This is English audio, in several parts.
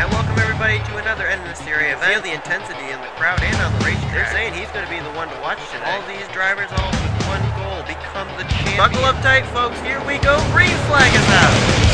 And welcome everybody to another End of the Series event. Feel the intensity in the crowd and on the racetrack. They're saying he's going to be the one to watch today. All these drivers all with one goal, become the champion. Buckle up tight, folks. Here we go. Green flag is out.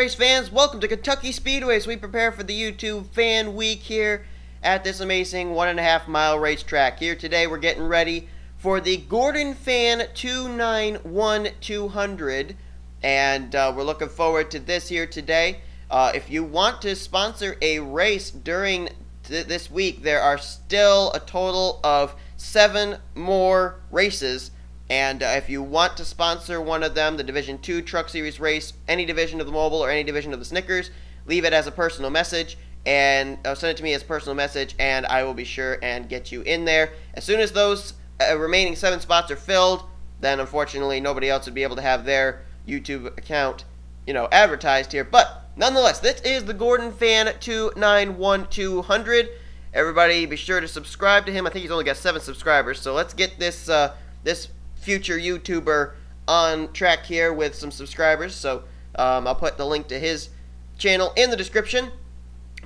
Race fans. Welcome to Kentucky Speedway as we prepare for the YouTube Fan Week here at this amazing one and a half mile racetrack. Here today, we're getting ready for the Gordon Fan 291200, and uh, we're looking forward to this here today. Uh, if you want to sponsor a race during th this week, there are still a total of seven more races and uh, if you want to sponsor one of them, the Division 2 Truck Series race, any division of the Mobile or any division of the Snickers, leave it as a personal message and uh, send it to me as a personal message, and I will be sure and get you in there. As soon as those uh, remaining seven spots are filled, then unfortunately nobody else would be able to have their YouTube account, you know, advertised here. But nonetheless, this is the Gordon Fan 291200. Everybody, be sure to subscribe to him. I think he's only got seven subscribers, so let's get this uh, this future YouTuber on track here with some subscribers. So um, I'll put the link to his channel in the description.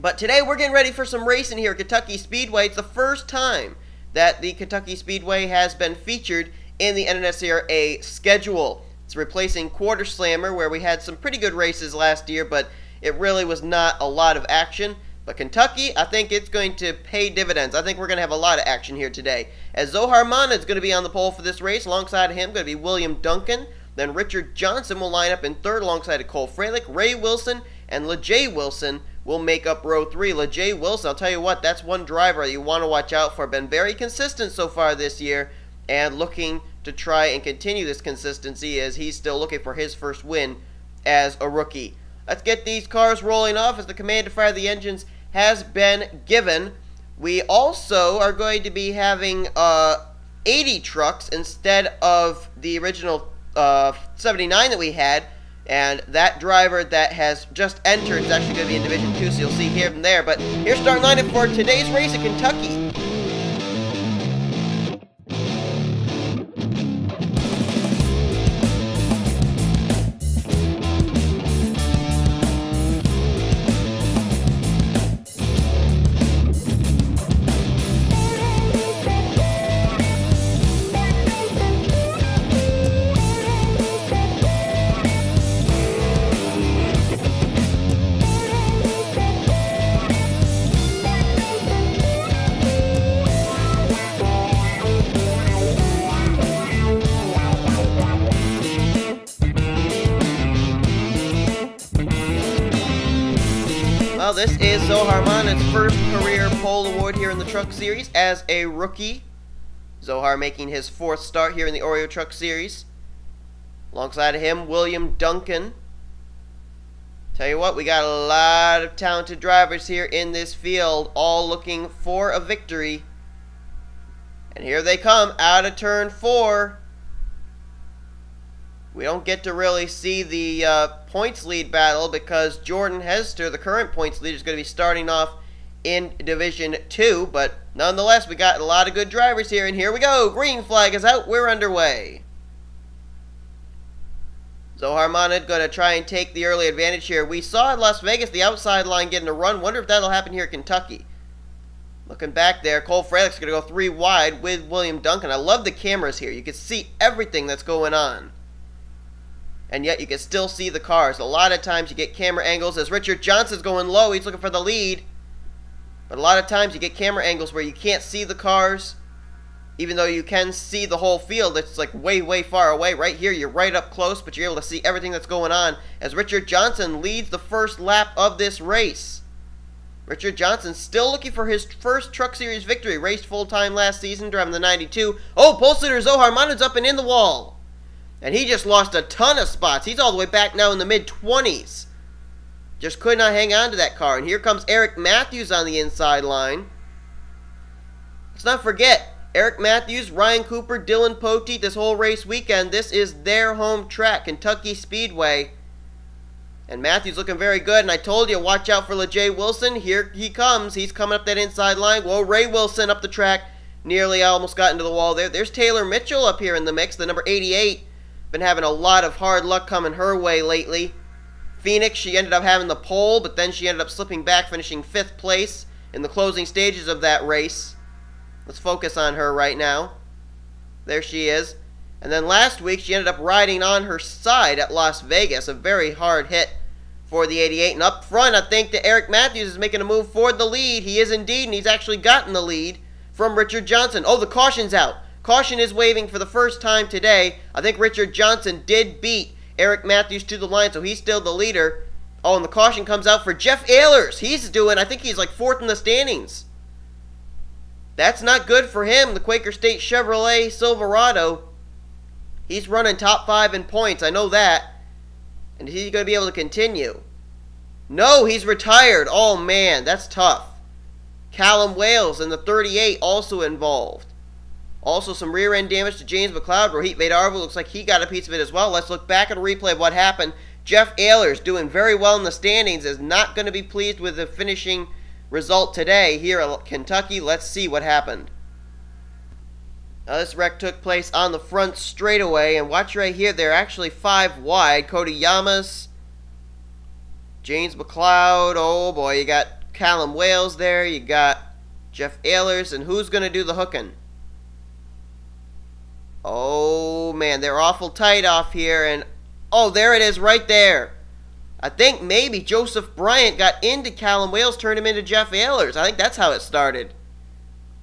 But today we're getting ready for some racing here at Kentucky Speedway. It's the first time that the Kentucky Speedway has been featured in the NNSCRA schedule. It's replacing Quarter Slammer, where we had some pretty good races last year, but it really was not a lot of action. But Kentucky, I think it's going to pay dividends. I think we're going to have a lot of action here today. As Zohar Mana is going to be on the pole for this race. Alongside him, going to be William Duncan. Then Richard Johnson will line up in third alongside of Cole Fralick. Ray Wilson and LJay Wilson will make up row three. LJay Wilson, I'll tell you what, that's one driver you want to watch out for. Been very consistent so far this year and looking to try and continue this consistency as he's still looking for his first win as a rookie. Let's get these cars rolling off as the command to fire the engines has been given. We also are going to be having uh, 80 trucks instead of the original uh, 79 that we had. And that driver that has just entered is actually going to be in Division 2, so you'll see here and there. But here's starting lineup for today's race at Kentucky. This is Zohar Mana's first career pole award here in the Truck Series as a rookie. Zohar making his fourth start here in the Oreo Truck Series. Alongside of him, William Duncan. Tell you what, we got a lot of talented drivers here in this field, all looking for a victory. And here they come out of turn four. We don't get to really see the uh, points lead battle because Jordan Hester, the current points leader, is going to be starting off in Division 2. But nonetheless, we got a lot of good drivers here. And here we go. Green flag is out. We're underway. Zohar Mahnud going to try and take the early advantage here. We saw in Las Vegas the outside line getting a run. Wonder if that'll happen here in Kentucky. Looking back there, Cole Fralick's going to go three wide with William Duncan. I love the cameras here. You can see everything that's going on and yet you can still see the cars. A lot of times you get camera angles as Richard Johnson's going low, he's looking for the lead. But a lot of times you get camera angles where you can't see the cars. even though you can see the whole field, it's like way, way far away. Right here, you're right up close, but you're able to see everything that's going on as Richard Johnson leads the first lap of this race. Richard Johnson still looking for his first Truck Series victory. Raced full time last season, driving the 92. Oh, pole sitter Zohar Mahnud's up and in the wall. And he just lost a ton of spots. He's all the way back now in the mid 20s. Just could not hang on to that car. And here comes Eric Matthews on the inside line. Let's not forget, Eric Matthews, Ryan Cooper, Dylan Poteet, this whole race weekend, this is their home track, Kentucky Speedway. And Matthews looking very good, and I told you, watch out for LJay Wilson. Here he comes. He's coming up that inside line. Whoa, Ray Wilson up the track. Nearly almost got into the wall there. There's Taylor Mitchell up here in the mix, the number 88. Been having a lot of hard luck coming her way lately. Phoenix, she ended up having the pole, but then she ended up slipping back, finishing fifth place in the closing stages of that race. Let's focus on her right now. There she is. And then last week, she ended up riding on her side at Las Vegas. A very hard hit for the 88. And up front, I think that Eric Matthews is making a move for the lead. He is indeed, and he's actually gotten the lead from Richard Johnson. Oh, the caution's out. Caution is waving for the first time today. I think Richard Johnson did beat Eric Matthews to the line, so he's still the leader. Oh, and the caution comes out for Jeff Ehlers. He's doing, I think he's like fourth in the standings. That's not good for him, the Quaker State Chevrolet Silverado. He's running top five in points, I know that. And he's going to be able to continue. No, he's retired. Oh, man, that's tough. Callum Wales in the 38 also involved. Also, some rear end damage to James McCloud. Rohit Vadarevu looks like he got a piece of it as well. Let's look back at a replay of what happened. Jeff Ehlers doing very well in the standings is not going to be pleased with the finishing result today here at Kentucky. Let's see what happened. Now this wreck took place on the front straightaway, and watch right here, they're actually five wide. Cody Llamas, James McCloud, oh boy, you got Callum Wales there, you got Jeff Ehlers, and who's going to do the hooking? Oh man, they're awful tight off here, and oh, there it is right there. I think maybe Joseph Bryant got into Callum Wales, turned him into Jeff Ehlers. I think that's how it started.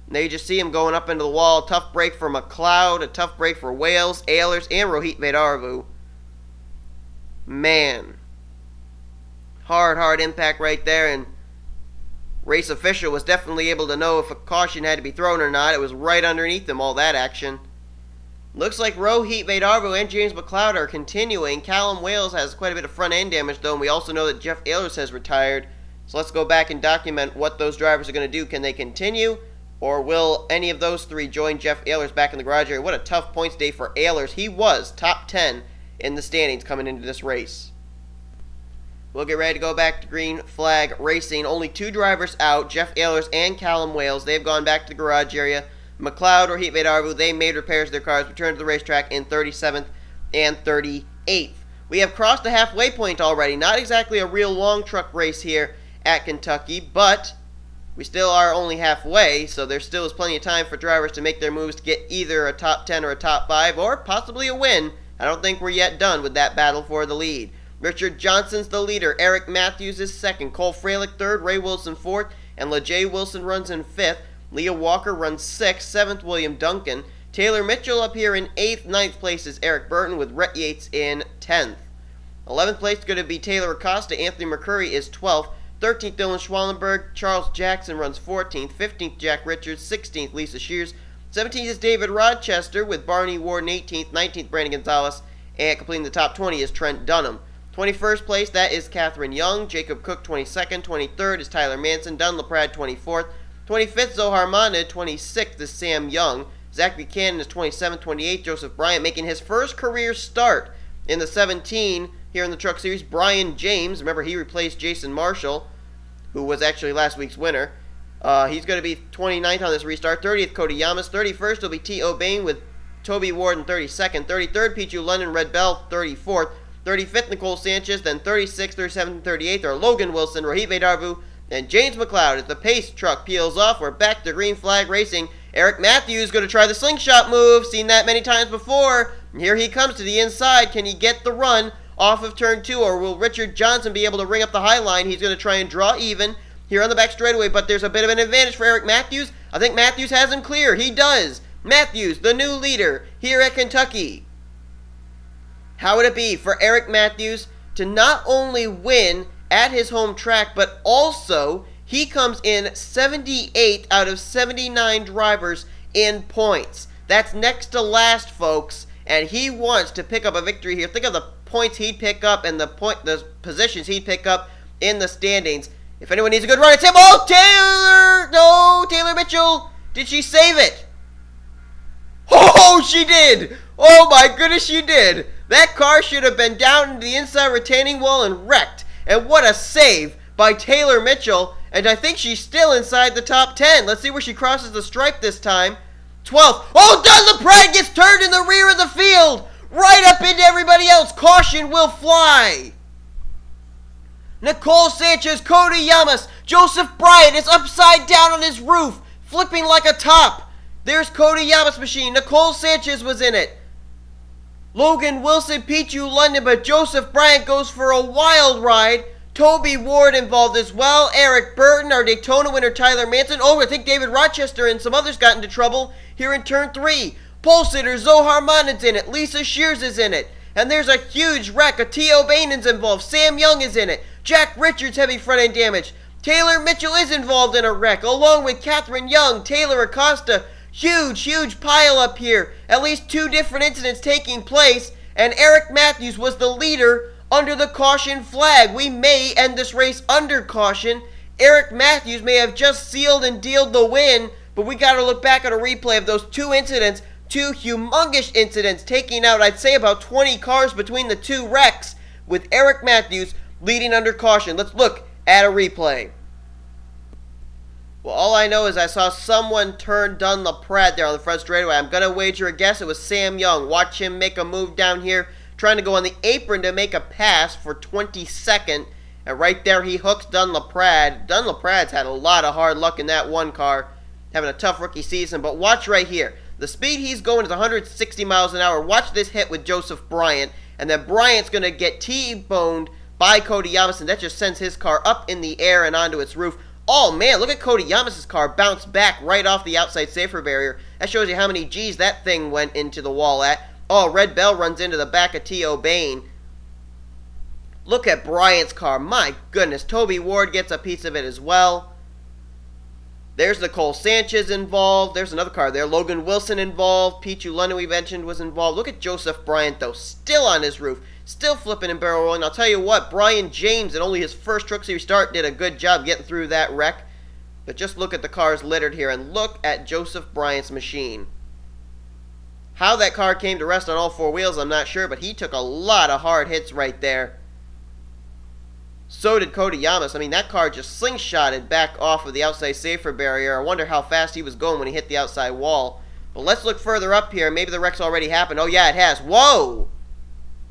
Now you just see him going up into the wall. Tough break for McCloud, a tough break for Wales, Ehlers, and Rohit Vadarevu. Man. Hard, hard impact right there, and race official was definitely able to know if a caution had to be thrown or not. It was right underneath them, all that action. Looks like Rohit Vadarevu and James McCloud are continuing. Callum Wales has quite a bit of front end damage, though, and we also know that Jeff Ehlers has retired. So let's go back and document what those drivers are going to do. Can they continue, or will any of those three join Jeff Ehlers back in the garage area? What a tough points day for Ehlers. He was top 10 in the standings coming into this race. We'll get ready to go back to green flag racing. Only two drivers out, Jeff Ehlers and Callum Wales. They've gone back to the garage area. McCloud or Heat Arbu, they made repairs to their cars, returned to the racetrack in 37th and 38th. We have crossed the halfway point already. Not exactly a real long truck race here at Kentucky, but we still are only halfway, so there still is plenty of time for drivers to make their moves to get either a top 10 or a top 5, or possibly a win. I don't think we're yet done with that battle for the lead. Richard Johnson's the leader. Eric Matthews is second. Cole Fralick third. Ray Wilson fourth. And LJay Wilson runs in fifth. Leia Walker runs sixth, seventh William Duncan. Taylor Mitchell up here in eighth, ninth place is Eric Burton with Rhett Yates in tenth. Eleventh place is going to be Taylor Acosta. Anthony McCurry is twelfth. 13th Dylan Schwallenberg. Charles Jackson runs 14th. 15th Jack Richards. 16th Lisa Shears. 17th is David Rochester with Barney Warden 18th. 19th Brandon Gonzales. And completing the top 20 is Trent Dunham. 21st place, that is Kathrine Young. Jacob Cook 22nd. 23rd is Tyler Manson. Dunn LaPradd 24th. 25th, Zohar Mahnud. 26th is Sam Young. Zach Buchanan is 27th. 28th, Joseph Bryant, making his first career start in the 17 here in the Truck Series. Brian James, remember he replaced Jason Marshall, who was actually last week's winner. Uh, he's going to be 29th on this restart. 30th, Cody Llamas. 31st will be T.O. Bayne with Toby Ward Warden 32nd. 33rd, Pichu London. Red Belle 34th. 35th, Nicole Sanchez. Then 36th, 37th, and 38th are Logan Wilson, Rohit Vadarevu, and James McCloud as the pace truck peels off. We're back to green flag racing. Eric Matthews going to try the slingshot move. Seen that many times before. And here he comes to the inside. Can he get the run off of turn two, or will Richard Johnson be able to ring up the high line? He's going to try and draw even here on the back straightaway, but there's a bit of an advantage for Eric Matthews. I think Matthews has him clear. He does. Matthews, the new leader here at Kentucky. How would it be for Eric Matthews to not only win at his home track, but also he comes in 78 out of 79 drivers in points. That's next to last, folks, and he wants to pick up a victory here. Think of the points he'd pick up and the point, the positions he'd pick up in the standings. If anyone needs a good run, it's him. Oh, Taylor! No, Taylor Mitchell. Did she save it? Oh, she did! Oh my goodness, she did! That car should have been down into the inside retaining wall and wrecked. And what a save by Taylor Mitchell. And I think she's still inside the top 10. Let's see where she crosses the stripe this time. 12th. Oh, Dunn LaPradd gets turned in the rear of the field. Right up into everybody else. Caution will fly. Nicole Sanchez, Cody Llamas, Joseph Bryant is upside down on his roof, flipping like a top. There's Cody Llamas' machine. Nicole Sanchez was in it. Logan Wilson, Pichu London, but Joseph Bryant goes for a wild ride. Toby Ward involved as well. Eric Burton, our Daytona winner Tyler Manson. Oh, I think David Rochester and some others got into trouble here in turn three. Pole sitter Zohar Mahnud's in it. Lisa Shears is in it. And there's a huge wreck. A T.O. Bainen's involved. Sam Young is in it. Jack Richards heavy front end damage. Taylor Mitchell is involved in a wreck, along with Kathrine Young, Taylor Acosta. Huge, huge pile up here. At least two different incidents taking place. And Eric Matthews was the leader under the caution flag. We may end this race under caution. Eric Matthews may have just sealed and dealed the win, but we got to look back at a replay of those two incidents, two humongous incidents, taking out, I'd say, about 20 cars between the two wrecks, with Eric Matthews leading under caution. Let's look at a replay. Well, all I know is I saw someone turn Dunn LaPradd there on the front straightaway. I'm going to wager a guess it was Sam Young. Watch him make a move down here, trying to go on the apron to make a pass for 22nd. And right there, he hooks Dunn LaPradd. Dunn LaPradd's had a lot of hard luck in that one car, having a tough rookie season. But watch right here. The speed he's going is 160 miles an hour. Watch this hit with Joseph Bryant. And then Bryant's going to get T-boned by Cody Llamas. That just sends his car up in the air and onto its roof. Oh man, look at Cody Llamas' car bounce back right off the outside safer barrier. That shows you how many G's that thing went into the wall at. Oh, Red Belle runs into the back of T.O. Bayne. Look at Bryant's car. My goodness, Toby Ward gets a piece of it as well. There's Nicole Sanchez involved. There's another car there. Logan Wilson involved. Pichu London we mentioned was involved. Look at Joseph Bryant, though, still on his roof. Still flipping and barrel rolling. I'll tell you what, Brian James, in only his first Truck Series start, did a good job getting through that wreck. But just look at the cars littered here and look at Joseph Bryant's machine. How that car came to rest on all four wheels, I'm not sure, but he took a lot of hard hits right there. So did Cody Llamas. I mean, that car just slingshotted back off of the outside safer barrier. I wonder how fast he was going when he hit the outside wall. But let's look further up here. Maybe the wreck's already happened. Oh, yeah, it has. Whoa!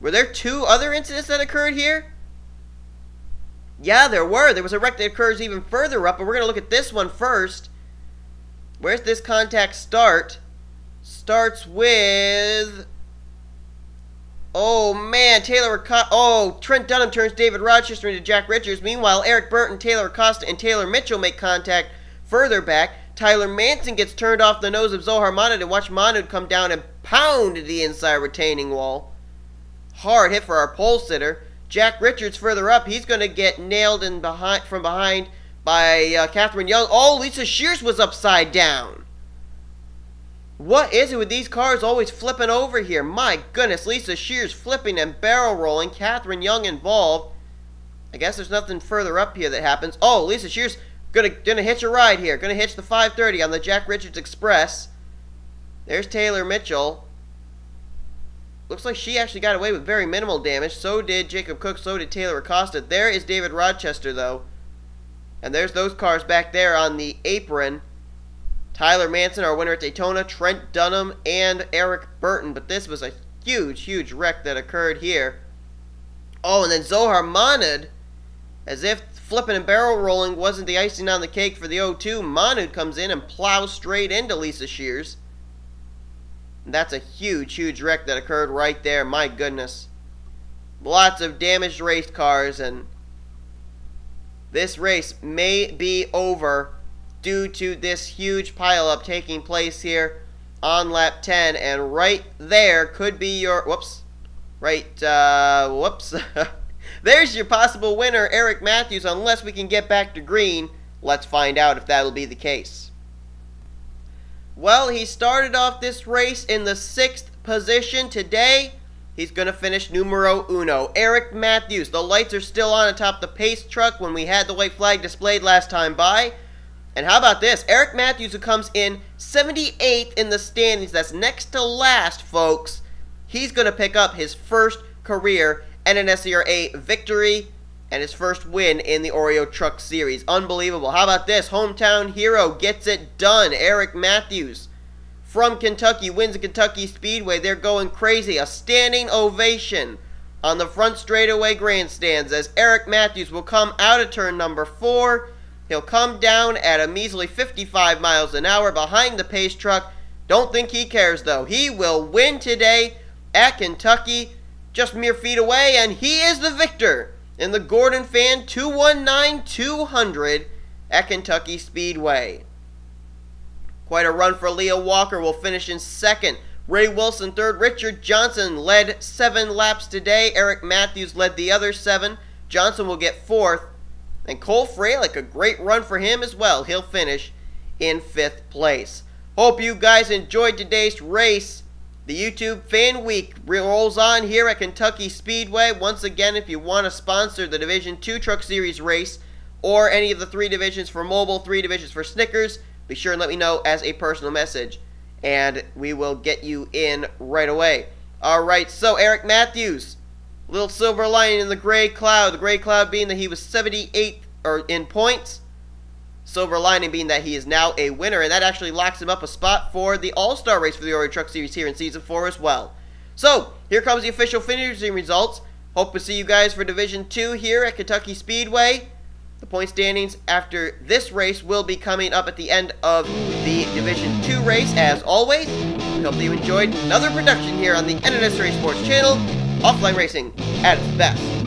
Were there two other incidents that occurred here? Yeah, there were. There was a wreck that occurs even further up, but we're going to look at this one first. Where's this contact start? Starts with... Oh, man, Taylor Acosta... Oh, Trent Dunham turns David Rochester into Jack Richards. Meanwhile, Eric Burton, Taylor Acosta, and Taylor Mitchell make contact further back. Tyler Manson gets turned off the nose of Zohar Mahnud and watch Mahnud come down and pound the inside retaining wall. Hard hit for our pole sitter. Jack Richards further up. He's going to get nailed in behind from behind by uh, Kathrine Young. Oh, Lisa Shears was upside down. What is it with these cars always flipping over here? My goodness, Lisa Shears flipping and barrel rolling. Kathrine Young involved. I guess there's nothing further up here that happens. Oh, Lisa Shears gonna gonna hitch a ride here. Gonna hitch the 530 on the Jack Richards Express. There's Taylor Mitchell. Looks like she actually got away with very minimal damage. So did Jacob Cook. So did Taylor Acosta. There is David Rochester, though. And there's those cars back there on the apron. Tyler Manson, our winner at Daytona. Trent Dunham and Eric Burton. But this was a huge, huge wreck that occurred here. Oh, and then Zohar Mahnud, as if flipping and barrel rolling wasn't the icing on the cake for the 0-2, Mahnud comes in and plows straight into Lisa Shears. That's a huge, huge wreck that occurred right there. My goodness. Lots of damaged race cars, and this race may be over due to this huge pileup taking place here on lap 10, and right there could be your. Whoops. Right, uh, whoops. There's your possible winner, Eric Matthews, unless we can get back to green. Let's find out if that'll be the case. Well, he started off this race in the sixth position. Today, he's going to finish numero uno. Eric Matthews. The lights are still on atop the pace truck when we had the white flag displayed last time by. And how about this? Eric Matthews, who comes in 78th in the standings, that's next to last, folks. He's going to pick up his first career NNSCRA victory and his first win in the Oreo Truck Series. Unbelievable. How about this? Hometown hero gets it done. Eric Matthews from Kentucky wins the Kentucky Speedway. They're going crazy. A standing ovation on the front straightaway grandstands as Eric Matthews will come out of turn number four He'll come down at a measly 55 miles an hour behind the pace truck. Don't think he cares, though. He will win today at Kentucky, just mere feet away, and he is the victor in the Gordon Fan 219 200 at Kentucky Speedway. Quite a run for Leia Walker will finish in second. Ray Wilson third. Richard Johnson led seven laps today. Eric Matthews led the other seven. Johnson will get fourth. And Cole Fralick, a great run for him as well. He'll finish in fifth place. Hope you guys enjoyed today's race. The YouTube Fan Week rolls on here at Kentucky Speedway. Once again, if you want to sponsor the Division 2 Truck Series race or any of the three divisions for mobile, three divisions for Snickers, be sure and let me know as a personal message. And we will get you in right away. All right, so Eric Matthews Little silver lining in the gray cloud. The gray cloud being that he was 78 or in points. Silver lining being that he is now a winner, and that actually locks him up a spot for the All-Star race for the Oreo Truck Series here in Season 4 as well. So, here comes the official finishing results. Hope to see you guys for Division 2 here at Kentucky Speedway. The point standings after this race will be coming up at the end of the Division 2 race, as always. We hope that you enjoyed another production here on the NNSCRA Sports channel offline racing at its best.